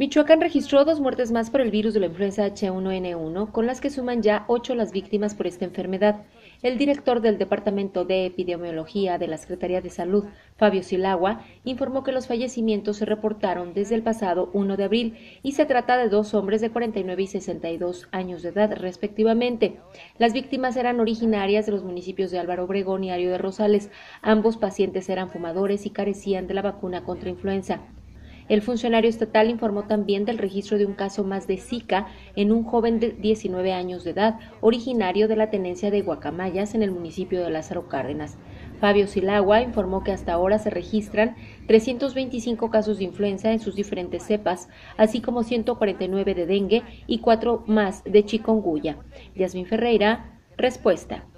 Michoacán registró dos muertes más por el virus de la influenza H1N1, con las que suman ya ocho las víctimas por esta enfermedad. El director del Departamento de Epidemiología de la Secretaría de Salud, Fabio Silagua, informó que los fallecimientos se reportaron desde el pasado 1 de abril y se trata de dos hombres de 49 y 62 años de edad, respectivamente. Las víctimas eran originarias de los municipios de Álvaro Obregón y Ario de Rosales. Ambos pacientes eran fumadores y carecían de la vacuna contra influenza. El funcionario estatal informó también del registro de un caso más de Zika en un joven de 19 años de edad, originario de la tenencia de Guacamayas en el municipio de Lázaro Cárdenas. Fabio Silagua informó que hasta ahora se registran 325 casos de influenza en sus diferentes cepas, así como 149 de dengue y cuatro más de chikungunya. Yasmin Ferreira, respuesta.